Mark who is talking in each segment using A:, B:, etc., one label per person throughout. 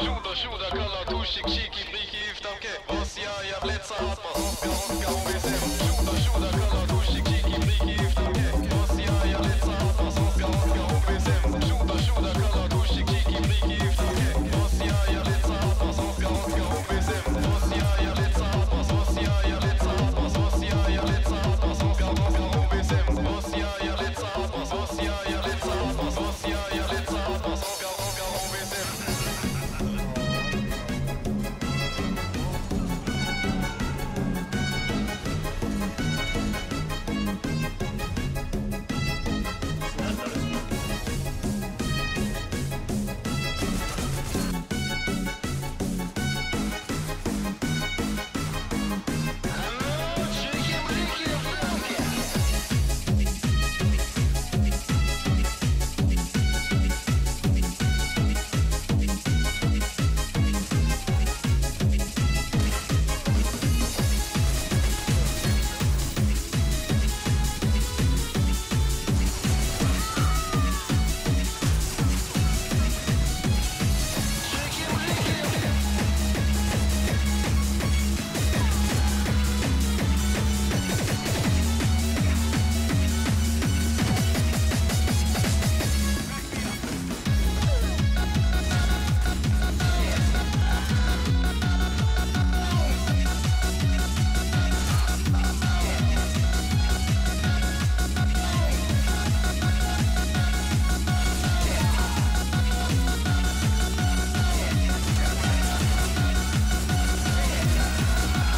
A: Sjuda, sjuda, kalla, tushik, shiki, briki, iftamke Bas, ja, ja, bletsa, atma, honka, honka, honka, honka, honka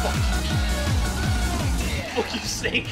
B: Fuck. Fuck you, Snake.